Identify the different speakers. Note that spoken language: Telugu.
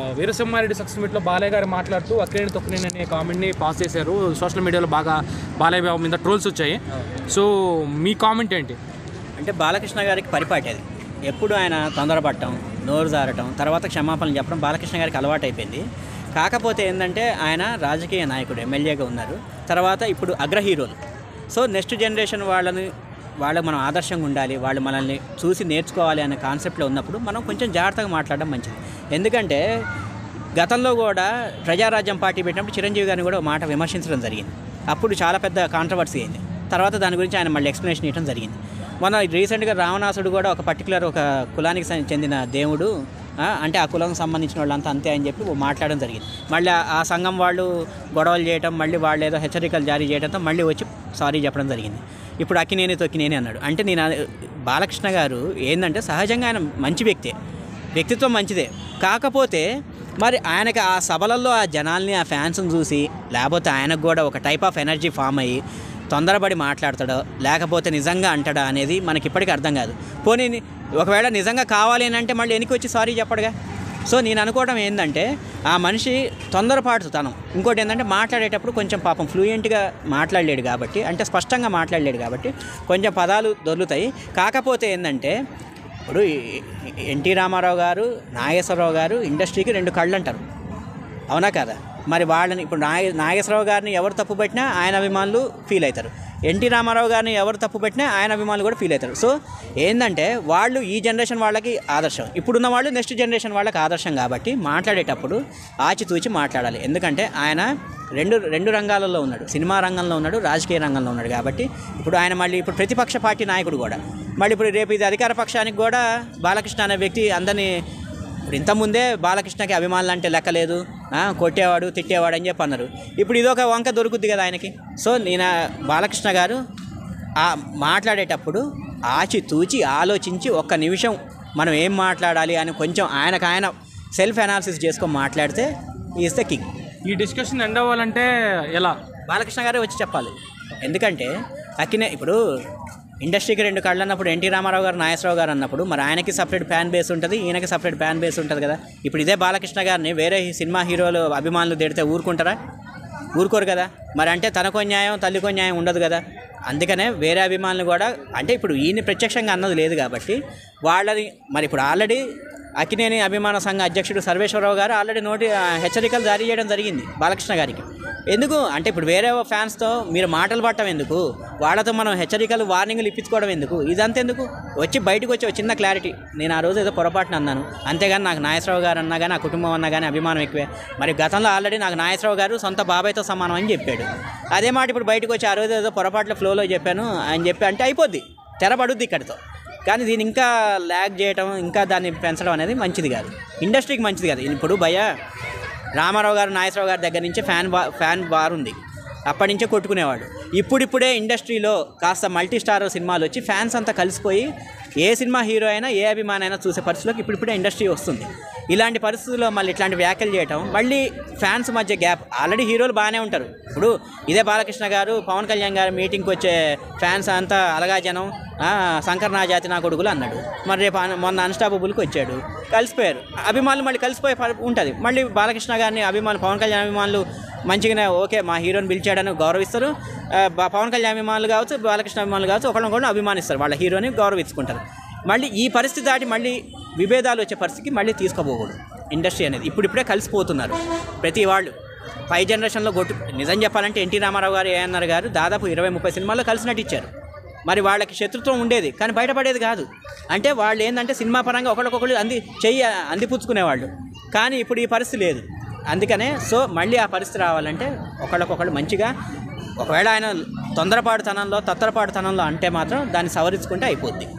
Speaker 1: వీరసింహారెడ్డి సక్సెస్ మీట్లో బాలయ్య గారు మాట్లాడుతూ అక్కినేని తొక్కినేని అనే కామెంట్ని పాస్ చేశారు. సోషల్ మీడియాలో బాగా బాలయ్య బాబు మీద ట్రోల్స్ వచ్చాయి. సో మీ కామెంట్ ఏంటి?
Speaker 2: అంటే బాలకృష్ణ గారికి పరిపాటి అది. ఎప్పుడు ఆయన తొందరపడటం నోరు జారటం తర్వాత క్షమాపణలు చెప్పడం బాలకృష్ణ గారికి అలవాటు అయిపోయింది కాకపోతే ఏంటంటే ఆయన రాజకీయ నాయకుడు ఎమ్మెల్యేగా ఉన్నారు. తర్వాత ఇప్పుడు అగ్ర హీరోలు సో నెక్స్ట్ జనరేషన్ వాళ్ళని వాళ్ళకి మనం ఆదర్శంగా ఉండాలి వాళ్ళు మనల్ని చూసి నేర్చుకోవాలి అనే కాన్సెప్ట్లో ఉన్నప్పుడు మనం కొంచెం జాగ్రత్తగా మాట్లాడడం మంచిది. ఎందుకంటే గతంలో కూడా ప్రజారాజ్యం పార్టీ పెట్టినప్పుడు చిరంజీవి గారిని కూడా ఒక మాట విమర్శించడం జరిగింది. అప్పుడు చాలా పెద్ద కాంట్రవర్సీ అయింది. తర్వాత దాని గురించి ఆయన మళ్ళీ ఎక్స్ప్లెనేషన్ ఇవ్వడం జరిగింది. మన రీసెంట్గా రావణాసుడు కూడా ఒక పర్టికులర్ ఒక కులానికి చెందిన దేవుడు అంటే ఆ కులం సంబంధించిన వాళ్ళంతా అంతే అని చెప్పి మాట్లాడడం జరిగింది. మళ్ళీ ఆ సంఘం వాళ్ళు గొడవలు చేయటం మళ్ళీ వాళ్ళు ఏదో హెచ్చరికలు జారీ చేయడంతో మళ్ళీ వచ్చి సారీ చెప్పడం జరిగింది. ఇప్పుడు అక్కినేని తొక్కినేని అన్నాడు. అంటే నేను బాలకృష్ణ గారు ఏంటంటే సహజంగా ఆయన మంచి వ్యక్తే. వ్యక్తిత్వం మంచిదే. కాకపోతే మరి ఆయనకి ఆ సభలలో ఆ జనాల్ని ఆ ఫ్యాన్స్ని చూసి లేకపోతే ఆయనకు కూడా ఒక టైప్ ఆఫ్ ఎనర్జీ ఫామ్ అయ్యి తొందరపడి మాట్లాడతాడో లేకపోతే నిజంగా అంటాడా అనేది మనకి ఇప్పటికీ అర్థం కాదు. పోనీ ఒకవేళ నిజంగా కావాలి అని అంటే మళ్ళీ వెనక్కి వచ్చి సారీ చెప్పడుగా? సో నేను అనుకోవడం ఏంటంటే ఆ మనిషి తొందరపాటుతనం. ఇంకోటి ఏంటంటే మాట్లాడేటప్పుడు కొంచెం పాపం ఫ్లూయెంట్గా మాట్లాడలేడు కాబట్టి అంటే స్పష్టంగా మాట్లాడలేడు కాబట్టి కొంచెం పదాలు దొరుకుతాయి కాకపోతే ఏంటంటే ఇప్పుడు ఎన్టీ రామారావు గారు నాగేశ్వరరావు గారు ఇండస్ట్రీకి రెండు కళ్ళు అంటారు అవునా కదా? మరి వాళ్ళని ఇప్పుడు నాగ నాగేశ్వరరావు గారిని ఎవరు తప్పు పెట్టినా ఆయన అభిమానులు ఫీల్ అవుతారు. ఎన్టీ రామారావు గారిని ఎవరు తప్పు పెట్టినా ఆయన అభిమానులు కూడా ఫీల్ అవుతారు. సో ఏంటంటే వాళ్ళు ఈ జనరేషన్ వాళ్ళకి ఆదర్శం. ఇప్పుడున్న వాళ్ళు నెక్స్ట్ జనరేషన్ వాళ్ళకి ఆదర్శం కాబట్టి మాట్లాడేటప్పుడు ఆచితూచి మాట్లాడాలి. ఎందుకంటే ఆయన రెండు రెండు రంగాలలో ఉన్నాడు. సినిమా రంగంలో ఉన్నాడు రాజకీయ రంగంలో ఉన్నాడు కాబట్టి ఇప్పుడు ఆయన మళ్ళీ ఇప్పుడు ప్రతిపక్ష పార్టీ నాయకుడు కూడా. మళ్ళీ ఇప్పుడు రేపు ఇది అధికార పక్షానికి కూడా బాలకృష్ణ అనే వ్యక్తి అందరినీ ఇప్పుడు ఇంతకుముందే బాలకృష్ణకి అభిమానులు అంటే లెక్కలేదు ఆ, కొట్టేవాడు తిట్టేవాడు అని చెప్పి అన్నారు. ఇప్పుడు ఇదొక వంక దొరుకుద్ది కదా ఆయనకి. సో నేను బాలకృష్ణ గారు ఆ మాట్లాడేటప్పుడు ఆచి తూచి ఆలోచించి ఒక్క నిమిషం మనం ఏం మాట్లాడాలి అని కొంచెం ఆయనకు ఆయన సెల్ఫ్ అనాలిసిస్ చేసుకొని మాట్లాడితే ఈజ్ ద కింగ్.
Speaker 1: ఈ డిస్కషన్ ఎండ్ అవ్వాలంటే ఎలా?
Speaker 2: బాలకృష్ణ గారే వచ్చి చెప్పాలి. ఎందుకంటే అక్కినే ఇప్పుడు ఇండస్ట్రీకి రెండు కళ్ళు అన్నప్పుడు ఎన్టీ రామారావు గారు నాగేశ్వరరావు గారు అన్నప్పుడు మరి ఆయనకి సపరేట్ ఫ్యాన్ బేస్ ఉంటుంది ఈయనకి సపరేట్ ఫ్యాన్ బేస్ ఉంటుంది కదా. ఇప్పుడు ఇదే బాలకృష్ణ గారిని వేరే సినిమా హీరోలు అభిమానులు తిడితే ఊరుకుంటారా? ఊరుకోరు కదా. మరి అంటే తనకో న్యాయం తల్లికో న్యాయం ఉండదు కదా. అందుకనే వేరే అభిమానులు కూడా అంటే ఇప్పుడు ఈయన ప్రత్యక్షంగా అన్నది లేదు కాబట్టి వాళ్ళని మరి ఇప్పుడు ఆల్రెడీ అక్కినేని అభిమాన సంఘ అధ్యక్షుడు సర్వేశ్వరరావు గారు ఆల్రెడీ నోటి హెచ్చరికలు జారీ చేయడం జరిగింది బాలకృష్ణ గారికి. ఎందుకు? అంటే ఇప్పుడు వేరే ఫ్యాన్స్తో మీరు మాటలు పట్టడం ఎందుకు? వాళ్ళతో మనం హెచ్చరికలు వార్నింగ్లు ఇప్పించుకోవడం ఎందుకు? ఇదంతా ఎందుకు? వచ్చి బయటకు వచ్చి చిన్న క్లారిటీ. నేను ఆ రోజు ఏదో పొరపాటున అన్నాను. అంతేగాని నాకు నాగేశ్వరరావు గారు అన్నా కానీ నా కుటుంబం అన్నా కానీ అభిమానం ఎక్కువే. మరి గతంలో ఆల్రెడీ నాకు నాగేశ్వరరావు గారు సొంత బాబాయ్తో సమానం అని చెప్పాడు. అదే మాట ఇప్పుడు బయటకు వచ్చి ఆ రోజు ఏదో పొరపాట్ల ఫ్లోలో చెప్పాను అని చెప్పి అంటే అయిపోద్ది. తెరపడుద్ది ఇక్కడితో. కానీ దీన్ని ఇంకా ల్యాగ్ చేయటం ఇంకా దాన్ని పెంచడం అనేది మంచిది కాదు. ఇండస్ట్రీకి మంచిది కాదు. ఇప్పుడు భయ రామారావు గారు నాగేశ్వరరావు గారి దగ్గర నుంచి ఫ్యాన్ బా ఫ్యాన్ బార్ ఉంది అప్పటి నుంచే కొట్టుకునేవాడు. ఇప్పుడిప్పుడే ఇండస్ట్రీలో కాస్త మల్టీ స్టార్ సినిమాలు వచ్చి ఫ్యాన్స్ అంతా కలిసిపోయి ఏ సినిమా హీరో అయినా ఏ అభిమాని అయినా చూసే పరిస్థితిలోకి ఇప్పుడిప్పుడే ఇండస్ట్రీ వస్తుంది. ఇలాంటి పరిస్థితుల్లో మళ్ళీ ఇట్లాంటి వ్యాఖ్యలు చేయటం మళ్ళీ ఫ్యాన్స్ మధ్య గ్యాప్. ఆల్రెడీ హీరోలు బాగానే ఉంటారు. ఇప్పుడు ఇదే బాలకృష్ణ గారు పవన్ కళ్యాణ్ గారు మీటింగ్కి వచ్చే ఫ్యాన్స్ అంతా అలగా జనం శంకర్ నా జాతి నా కొడుకులు అన్నాడు. మరి రేపు మొన్న అన్స్టాపబుల్కి వచ్చాడు. కలిసిపోయారు. అభిమానులు మళ్ళీ కలిసిపోయే ఉంటుంది. మళ్ళీ బాలకృష్ణ గారిని అభిమానులు పవన్ కళ్యాణ్ అభిమానులు మంచిగానే ఓకే మా హీరోని పిలిచాడని గౌరవిస్తారు. పవన్ కళ్యాణ్ అభిమానులు కావచ్చు బాలకృష్ణ అభిమానులు కావచ్చు ఒకళ్ళని కూడా అభిమానిస్తారు. వాళ్ళ హీరోని గౌరవించుకుంటారు. మళ్ళీ ఈ పరిస్థితి దాటి మళ్ళీ విభేదాలు వచ్చే పరిస్థితికి మళ్ళీ తీసుకోపోకూడదు. ఇండస్ట్రీ అనేది ఇప్పుడిప్పుడే కలిసిపోతున్నారు ప్రతి వాళ్ళు. పై జనరేషన్లో కొట్టు నిజం చెప్పాలంటే ఎన్టీ రామారావు గారు ఏఎన్ఆర్ గారు దాదాపు ఇరవై ముప్పై సినిమాల్లో కలిసినట్టు ఇచ్చారు. మరి వాళ్ళకి శత్రుత్వం ఉండేది కానీ బయటపడేది కాదు. అంటే వాళ్ళు ఏంటంటే సినిమా పరంగా ఒకరికొకరు అంది చెయ్యి అందిపుచ్చుకునేవాళ్ళు కానీ ఇప్పుడు ఈ పరిస్థితి లేదు. అందుకనే సో మళ్ళీ ఆ పరిస్థితి రావాలంటే ఒకళ్ళకొకళ్ళు మంచిగా ఒకవేళ ఆయన తొందరపాటుతనంలో తత్తరపాటుతనంలో అంటే మాత్రం దాన్ని సవరించుకుంటే అయిపోద్ది.